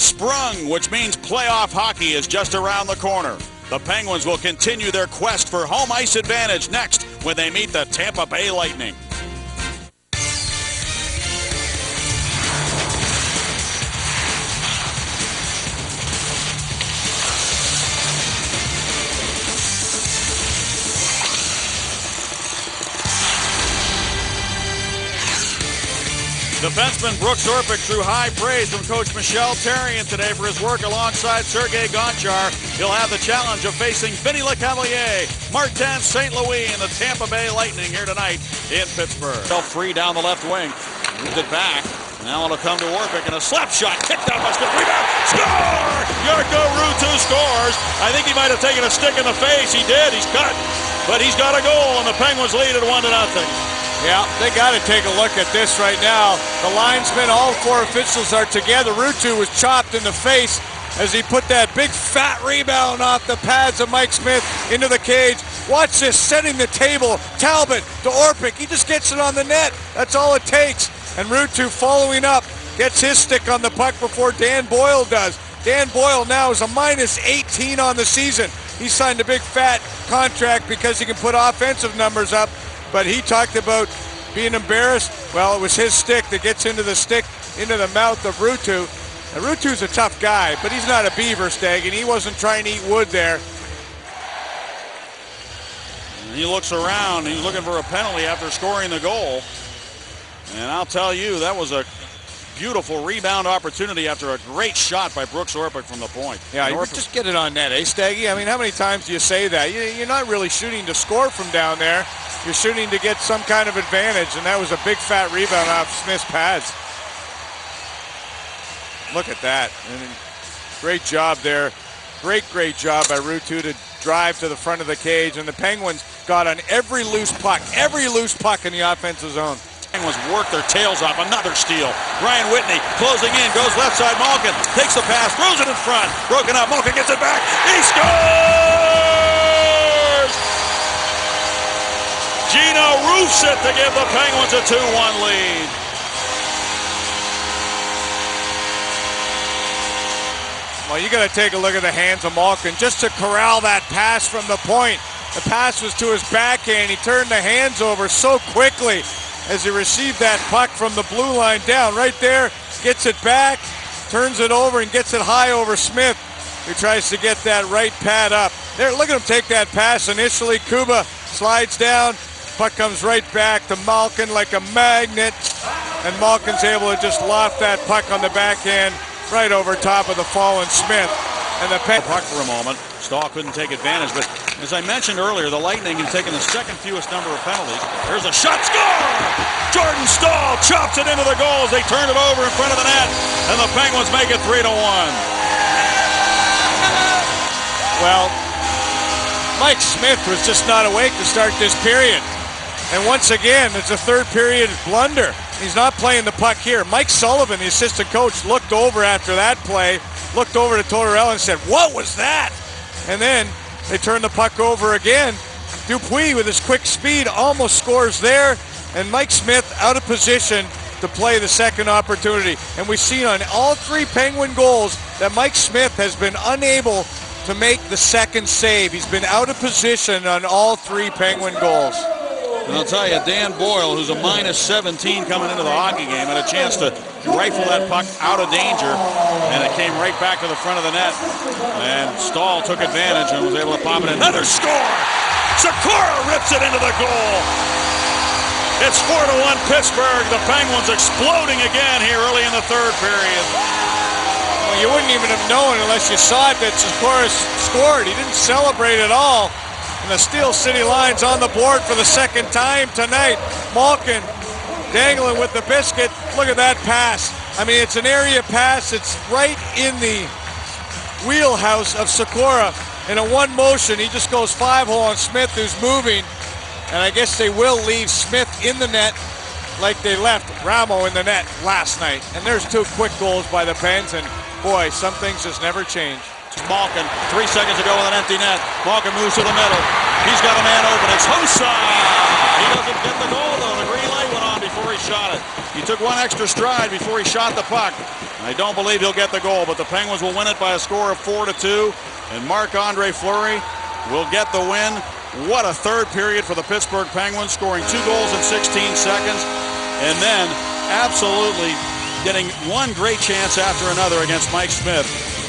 sprung, which means playoff hockey is just around the corner. The Penguins will continue their quest for home ice advantage next when they meet the Tampa Bay Lightning. Defenseman Brooks Orpik drew high praise from coach Michel Therrien today for his work alongside Sergei Gonchar. He'll have the challenge of facing Vinny Lecavalier, Martin St. Louis, and the Tampa Bay Lightning here tonight in Pittsburgh. Free down the left wing. Moved it back. Now it'll come to Orpik and a slap shot kicked out by Smith. Rebound. Score! Jarkko Ruutu scores. I think he might have taken a stick in the face. He did. He's cut. But he's got a goal, and the Penguins lead at one to nothing. Yeah, they got to take a look at this right now. The linesmen, all four officials are together. Ruutu was chopped in the face as he put that big fat rebound off the pads of Mike Smith into the cage. Watch this, setting the table. Talbot to Orpik. He just gets it on the net. That's all it takes. And Ruutu following up, gets his stick on the puck before Dan Boyle does. Dan Boyle now is a minus 18 on the season. He signed a big fat contract because he can put offensive numbers up but he talked about being embarrassed. Well, it was his stick that gets into the stick, into the mouth of Ruutu. And Ruutu's a tough guy, but he's not a beaver stag, and he wasn't trying to eat wood there. He looks around, he's looking for a penalty after scoring the goal. And I'll tell you, that was a beautiful rebound opportunity after a great shot by Brooks Orpik from the point. Yeah, you just get it on net, eh, Staggy? I mean, how many times do you say that? You're not really shooting to score from down there. You're shooting to get some kind of advantage, and that was a big fat rebound off Smith's pads. Look at that. And great job there. Great, great job by Ruutu to drive to the front of the cage, and the Penguins got on every loose puck, every loose puck in the offensive zone. Penguins work their tails off. Another steal. Ryan Whitney closing in, goes left side. Malkin takes the pass, throws it in front. Broken up. Malkin gets it back. He scores! Geno roofs it to give the Penguins a 2-1 lead. Well, you got to take a look at the hands of Malkin just to corral that pass from the point. The pass was to his backhand. He turned the hands over so quickly as he received that puck from the blue line down. Right there, gets it back, turns it over, and gets it high over Smith, who tries to get that right pad up. There, look at him take that pass initially. Kuba slides down, Puck comes right back to Malkin like a magnet, and Malkin's able to just loft that puck on the backhand right over top of the fallen Smith. And the puck for a moment. Staal couldn't take advantage, but as I mentioned earlier, the Lightning have taken the second fewest number of penalties. There's a shot, score! Jordan Staal chops it into the goal as they turn it over in front of the net, and the Penguins make it three to one. Well, Mike Smith was just not awake to start this period. And once again, it's a third period blunder. He's not playing the puck here. Mike Sullivan, the assistant coach, looked over after that play, looked over to Tortorella and said, What was that? And then they turned the puck over again. Dupuis, with his quick speed, almost scores there. And Mike Smith out of position to play the second opportunity. And we've seen on all three Penguin goals that Mike Smith has been unable to make the second save. He's been out of position on all three Penguin goals. And I'll tell you, Dan Boyle, who's a minus 17 coming into the hockey game, had a chance to rifle that puck out of danger, and it came right back to the front of the net. And Staal took advantage and was able to pop it. In. Another score! Sikora rips it into the goal. It's 4 to 1 Pittsburgh. The Penguins exploding again here early in the third period. Well, you wouldn't even have known unless you saw it that Sikora scored. He didn't celebrate at all. And the Steel City Lions on the board for the second time tonight. Malkin dangling with the biscuit. Look at that pass. I mean, it's an area pass. It's right in the wheelhouse of Sikora. In a one motion, he just goes five hole on Smith, who's moving. And I guess they will leave Smith in the net like they left Ramo in the net last night. And there's two quick goals by the Pens. And boy, some things just never change. Malkin, three seconds ago with an empty net. Malkin moves to the middle. He's got a man open. It's Hossa. He doesn't get the goal, though. The green light went on before he shot it. He took one extra stride before he shot the puck. I don't believe he'll get the goal, but the Penguins will win it by a score of 4 to 2. And Marc Andre Fleury will get the win. What a third period for the Pittsburgh Penguins, scoring two goals in 16 seconds. And then absolutely getting one great chance after another against Mike Smith.